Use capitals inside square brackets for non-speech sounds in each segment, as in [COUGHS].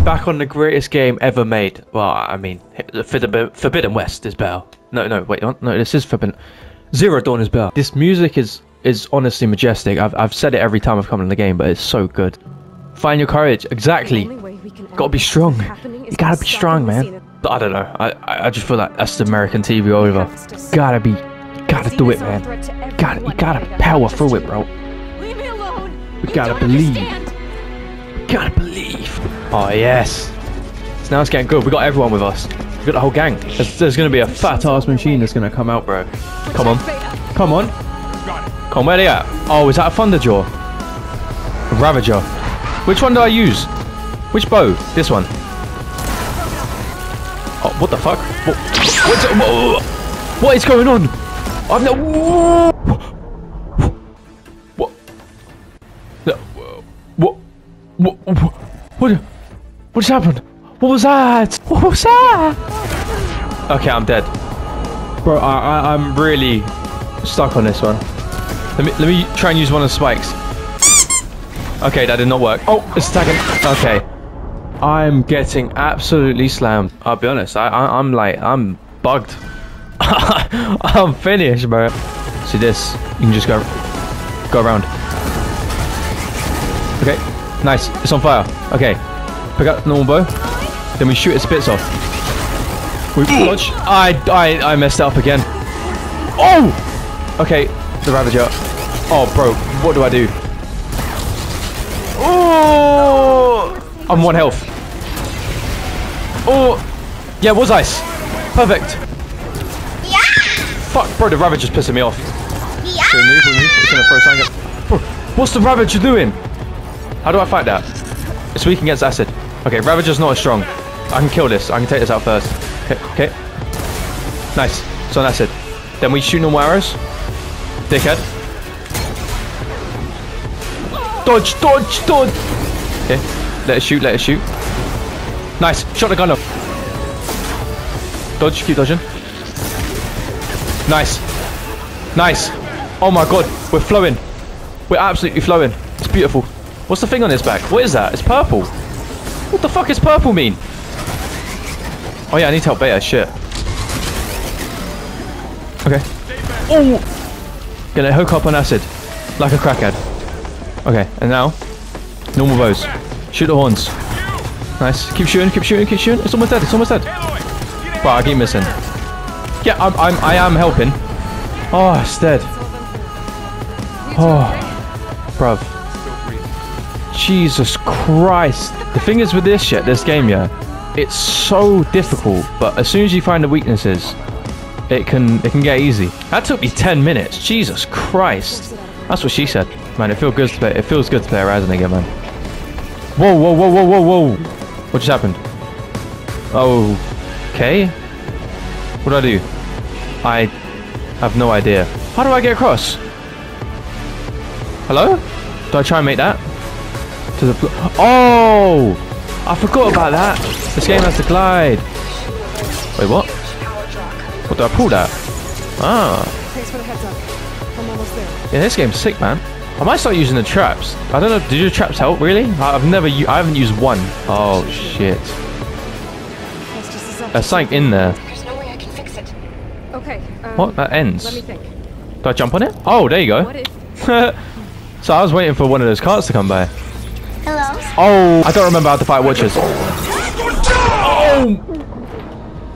right back on the greatest game ever made. Well, I mean, Forbidden, Forbidden West is better. No, no, wait, no, this is Forbidden. Zero Dawn is better. This music is is honestly majestic. I've I've said it every time I've come in the game, but it's so good. Find your courage. Exactly. Gotta be strong. You gotta be strong, man. I don't know. I I just feel like that's the American TV over. Gotta be. Gotta do it, man. Gotta you gotta power through it, bro. We gotta believe. Gotta believe. Oh yes. So now it's getting good. We got everyone with us. We got the whole gang. There's, there's gonna be a fat ass machine that's gonna come out, bro. Come on. Come on. Come on, where they at? Oh, is that a Thunderjaw? A Ravager. Which one do I use? Which bow? This one. Oh, what the fuck? What, what is going on? I've no. What? What? Just happened? What was that? What was that? Okay, I'm dead. Bro, I, I, I'm really stuck on this one. Let me, let me try and use one of the spikes. Okay, that did not work. Oh, it's attacking. Okay. I'm getting absolutely slammed. I'll be honest. I, I I'm like I'm bugged. [LAUGHS] I'm finished, bro. See this? You can just go go around. Okay, nice. It's on fire. Okay, pick up normal bow. Then we shoot its bits off. We dodge. I I I messed up again. Oh. Okay, the Ravager. Oh, bro, what do I do? Oh! I'm one health. Oh! Yeah, was ice. Perfect. Yeah! Fuck, bro, the Ravager's pissing me off. Yeah! So move, we move. It's gonna throw something. What's the Ravager doing? How do I fight that? It's weak against acid. Okay, Ravager's not as strong. I can kill this. I can take this out first. Okay, okay. Nice. It's on acid. Then we shoot normal arrows. Dickhead. Dodge, dodge, dodge. Okay. Let it shoot, let it shoot. Nice. Shot the gun off. Dodge, keep dodging. Nice. Nice. Oh my god. We're flowing. We're absolutely flowing. It's beautiful. What's the thing on his back? What is that? It's purple. What the fuck does purple mean? Oh yeah, I need to help Beta. Shit. Okay. Oh! Gonna hook up on acid. Like a crackhead. Okay, and now, normal bows. Shoot the horns. Nice. Keep shooting, keep shooting, keep shooting. It's almost dead, it's almost dead. But I keep missing. Yeah, I'm, I'm, I am helping. Oh, it's dead. Oh, bruv. Jesus Christ. The thing is with this shit, this game, yeah, it's so difficult, but as soon as you find the weaknesses, it can it can get easy. That took me 10 minutes. Jesus Christ. That's what she said. Man, it feels good to play. It feels good to play Horizon again, man. Whoa, whoa, whoa, whoa, whoa, whoa! What just happened? Oh, okay. What do I do? I have no idea. How do I get across? Hello? Do I try and make that? To the Oh! I forgot about that. This game has to glide. Wait, what? What do I pull that? Ah. Thanks for the heads up. I'm almost there. Yeah, this game's sick, man. I might start using the traps. I don't know. Did your traps help? Really? I've never. I haven't used one. Oh shit. A There's something in there. There's no way I can fix it. Okay. Um, What? That Let me ends. think. Do I jump on it? Oh, there you What go. [LAUGHS] so I was waiting for one of those carts to come by. Oh, I don't remember how to fight Watchers. Oh.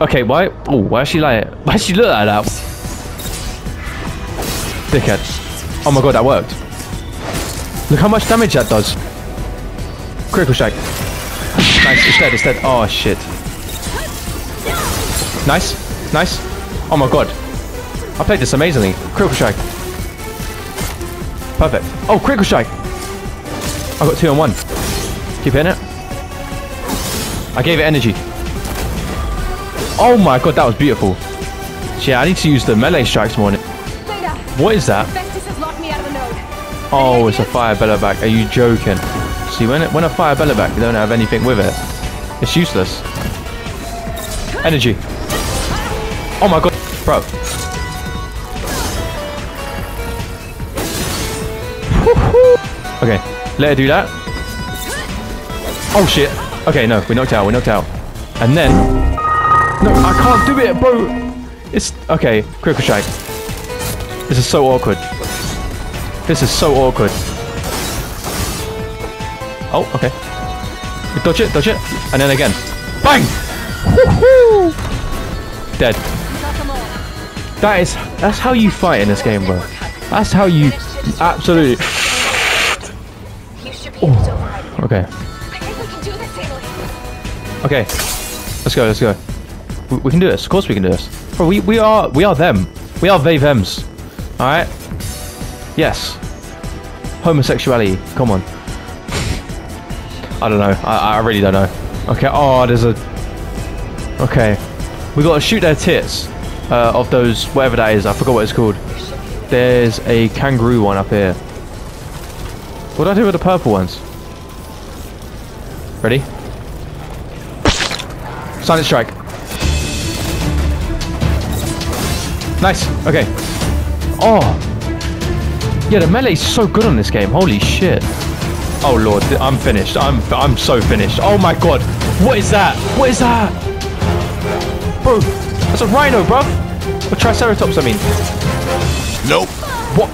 Okay, why? Oh, why is she like? Why she look like that? Dickhead. Oh my god, that worked. Look how much damage that does. Critical strike. Nice, it's dead, it's dead. Oh shit. Nice, nice. Oh my god. I played this amazingly. Critical strike. Perfect. Oh, critical strike. I got two on one. Keep hitting it. I gave it energy. Oh my god, that was beautiful. Yeah, I need to use the melee strikes more. What is that? Oh, it's a Fire Bellowback. Are you joking? See, when it, when a Fire Bellowback, you don't have anything with it. It's useless. Energy. Oh my god, bro. Okay, let her do that. Oh shit. Okay, no, we knocked out. We knocked out. And then, no, I can't do it, bro. It's okay. Critical strike. This is so awkward. This is so awkward. Oh, okay. Dodge it, dodge it, and then again. Bang! Woohoo! Dead. That is that's how you fight in this game, bro. That's how you absolutely. You should be oh, able to override it. Okay, okay. Let's go, let's go. We, we can do this. Of course we can do this. Bro, we we are we are them. We are they thems. All right. Yes. Homosexuality. Come on. [LAUGHS] I don't know. I I really don't know. Okay. Oh, there's a. Okay. We gotta shoot their tits. Uh, of those whatever that is. I forgot what it's called. There's a kangaroo one up here. What do I do with the purple ones? Ready? Silent strike. Nice. Okay. Oh. Yeah, the melee's so good on this game. Holy shit. Oh lord, I'm finished. I'm I'm so finished. Oh my god. What is that? What is that? Bro, that's a rhino, bruv. Or triceratops, I mean. Nope. What?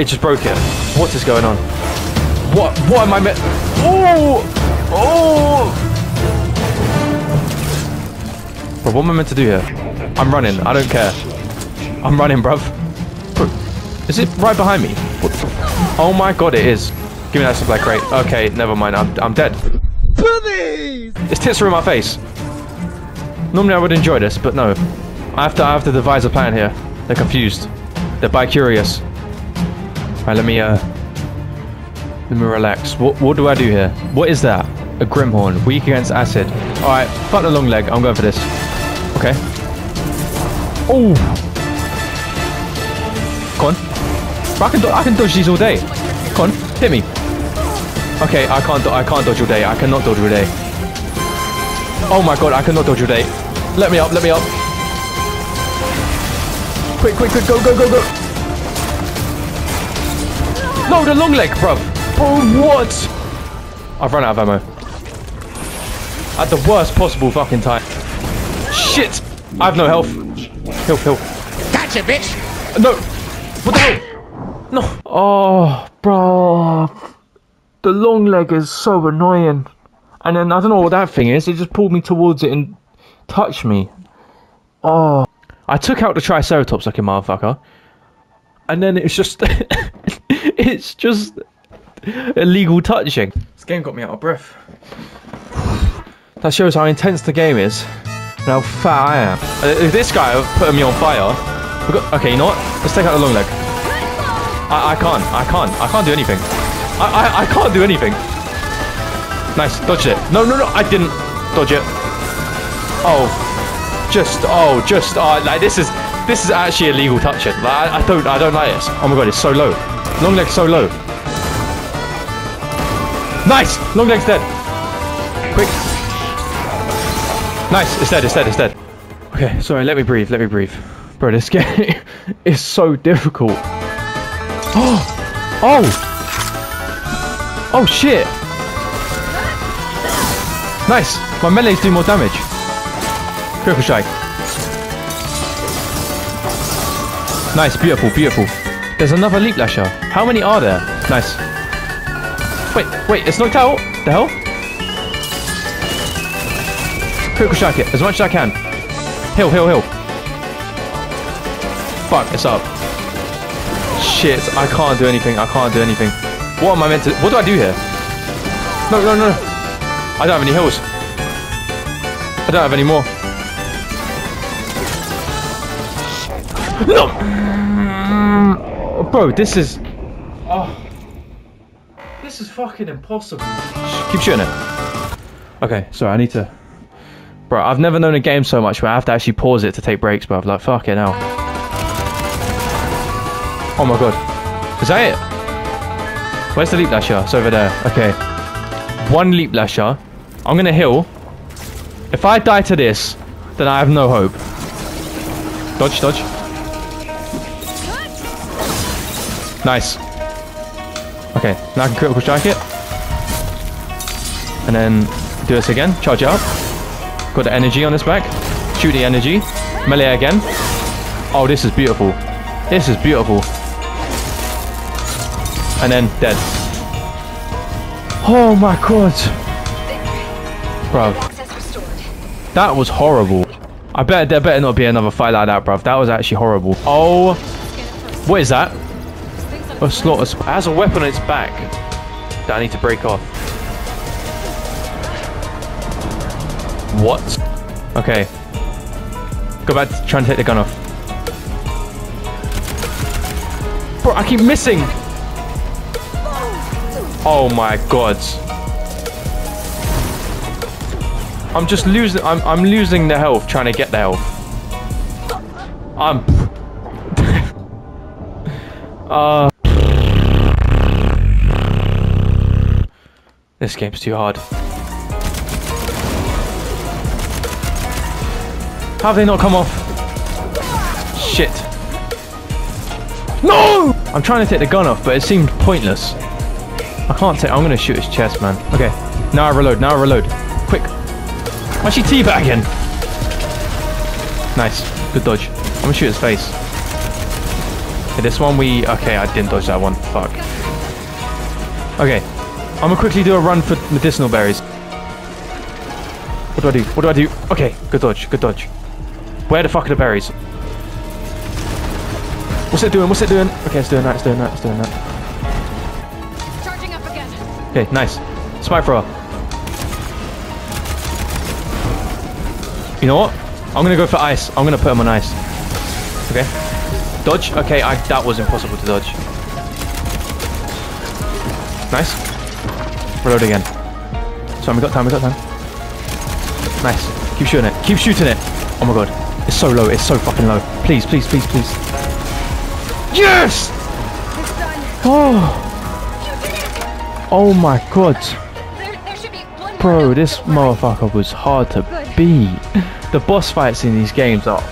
It just broke it. What is going on? What? What am I meant? Oh! Oh! Bro, what am I meant to do here? I'm running. I don't care. I'm running, bruv. Bro, is it right behind me? What? Oh my god, it is. Give me that supply crate. Okay, never mind. I'm, I'm dead. it's tits in my face. Normally I would enjoy this, but no. I have to, I have to devise a plan here. They're confused. They're bi-curious. Right, let me, uh... Let me relax. What, what do I do here? What is that? A Grimhorn. Weak against acid. Alright, fuck the Longleg. I'm going for this. Okay. Oh! Come on. I can, I can dodge these all day. Come on, hit me. Okay, I can't, I can't dodge all day. I cannot dodge all day. Oh my god, I cannot dodge all day. Let me up, let me up. Quick, quick, quick, go, go, go, go. No, the Longleg, bro. Bro, what? I've run out of ammo. At the worst possible fucking time. Shit! I have no health. Heal, heal. Gotcha, bitch. No! What the hell? No. Oh, bro. The Longleg is so annoying. And then I don't know what that thing is. It just pulled me towards it and touched me. Oh. I took out the Triceratops like a motherfucker. And then it's just. [LAUGHS] it's just. illegal touching. This game got me out of breath. That shows how intense the game is. I am. Uh, this guy putting me on fire. Got, okay, you know what? Let's take out the Longleg. I, I can't. I can't. I can't do anything. I, I, I can't do anything. Nice. Dodged it. No, no, no. I didn't dodge it. Oh. Just. Oh, just. Oh, like this is. This is actually illegal touching. Like, I, I don't. I don't like this. Oh my god, it's so low. Longleg's so low. Nice. Longleg's dead. Quick. Nice. It's dead. It's dead. It's dead. Okay. Sorry. Let me breathe. Let me breathe. Bro, this game [LAUGHS] is so difficult. Oh! [GASPS] Oh! Oh shit! Nice! My melees do more damage. Critical strike. Nice, beautiful, beautiful. There's another Leaplasher. How many are there? Nice. Wait, wait, it's knocked out? The hell? Critical strike it as much as I can. Heal, heal, heal. Fuck, it's up. Shit, I can't do anything. I can't do anything. What am I meant to... What do I do here? No, no, no. I don't have any heals. I don't have any more. No! Bro, this is... Oh. This is fucking impossible. Keep shooting it. Okay, sorry, I need to... Bro, I've never known a game so much where I have to actually pause it to take breaks, bro. I'm like, fuck it now. Oh my god. Is that it? Where's the Leaplasher? It's over there. Okay. One Leaplasher. I'm gonna heal. If I die to this, then I have no hope. Dodge, dodge. Nice. Okay, now I can critical strike it. And then Do this again. Charge it up. Got the energy on his back. Shoot the energy. Melee again. Oh, this is beautiful. This is beautiful. And then dead. Oh my god. Restored. That was horrible. I bet there better not be another fight like that, bruv. That was actually horrible. Oh, what is that? A slaughter. It has a weapon on its back that I need to break off. What? Okay. Go back to try and take the gun off. Bro, I keep missing. Oh my god. I'm just losing. I'm I'm losing the health trying to get the health. I'm. [LAUGHS] uh. This game's too hard. How have they not come off? Shit. No! I'm trying to take the gun off, but it seemed pointless. I can't take. I'm gonna shoot his chest, man. Okay. Now I reload. Now I reload. Quick. Why's she teabagging? Nice. Good dodge. I'm gonna shoot his face. Okay, this one we... Okay, I didn't dodge that one. Fuck. Okay. I'm gonna quickly do a run for medicinal berries. What do I do? What do I do? Okay, good dodge. Good dodge. Where the fuck are the berries? What's it doing? What's it doing? Okay, it's doing that. It's doing that. It's doing that. Charging up again. Okay, nice. Spike thrower. You know what? I'm gonna go for ice. I'm gonna put him on ice. Okay. Dodge. Okay, I, that was impossible to dodge. Nice. Reload again. So we got time. We got time. Nice. Keep shooting it. Keep shooting it. Oh my god. It's so low. It's so fucking low. Please, please, please, please. Yes! Oh. Oh my god. Bro, this motherfucker was hard to beat. The boss fights in these games are.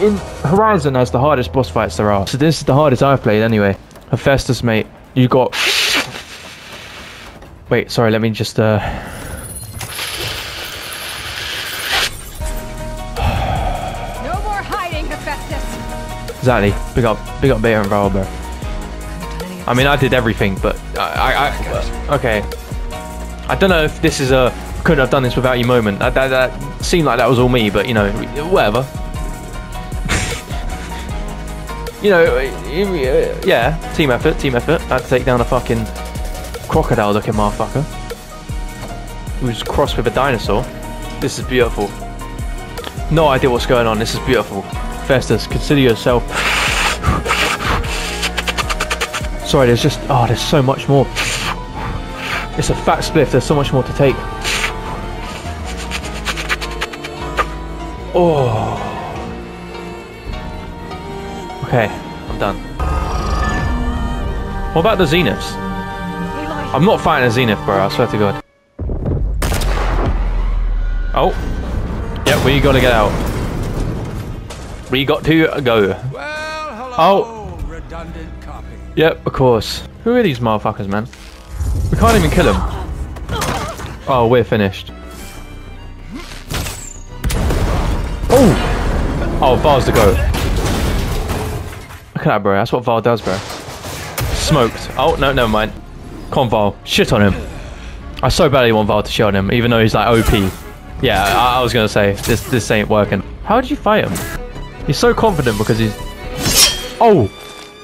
In Horizon has the hardest boss fights there are. So this is the hardest I've played anyway. Hephaestus, mate, you got. Wait, sorry, let me just. uh... Exactly. Big up, big up Beta and Varl, bro. I mean, I did everything, but I, I, I okay. I don't know if this is a couldn't have done this without you moment. That, that, that seemed like that was all me, but you know, whatever. [LAUGHS] you know, uh, yeah, team effort, team effort. I had to take down a fucking crocodile-looking motherfucker who's crossed with a dinosaur. This is beautiful. No idea what's going on. This is beautiful. Festus, consider yourself Sorry, there's just oh, there's so much more. It's a fat spliff. There's so much more to take. Oh. Okay, I'm done. What about the Zeniths? I'm not fighting a Zenith, bro. I swear to God. Oh. Yep, we gotta get out. We got to go. Well, hello, Oh. redundant copy. Yep, of course. Who are these motherfuckers, man? We can't even kill them. Oh, we're finished. Oh! Oh, Varl's to go. Look at that, bro. That's what Varl does, bro. Smoked. Oh, no, never mind. Come on, Varl. Shit on him. I so badly want Varl to shit on him, even though he's like OP. Yeah, I, I was gonna say, this this ain't working. How did you fight him? He's so confident because he's... Oh!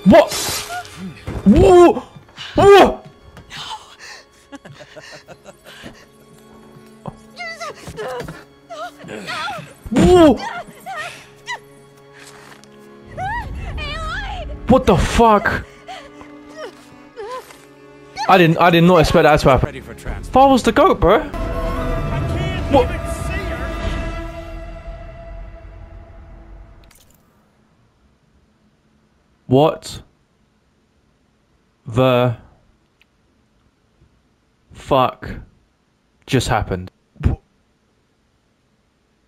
What? Whoa! Whoa! Whoa! What the fuck? I didn't. I did not expect that to happen. Ready for transport. Varl was the goat, bro. What? What the fuck just happened?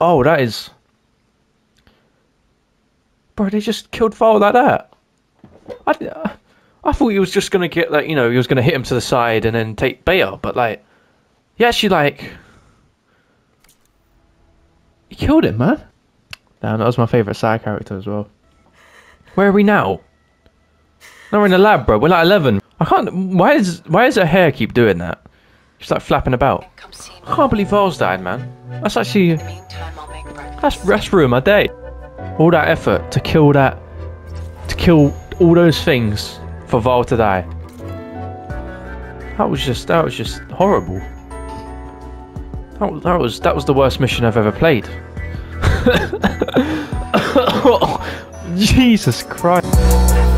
Oh, that is. Bro, they just killed Varl like that. I thought he was just gonna get like you know he was gonna hit him to the side and then take Beta, but like he actually like he killed him, man. Damn, that was my favourite side character as well. Where are we now? No, we're in the lab, bro. We're like 11. I can't. Why is why does her hair keep doing that? She's like flapping about. I can't believe Varl's died, man. That's actually that's that's ruined my day. All that effort to kill that, to kill all those things for Varl to die. That was just that was just horrible. That was that was that was the worst mission I've ever played. [COUGHS] [COUGHS] Jesus Christ.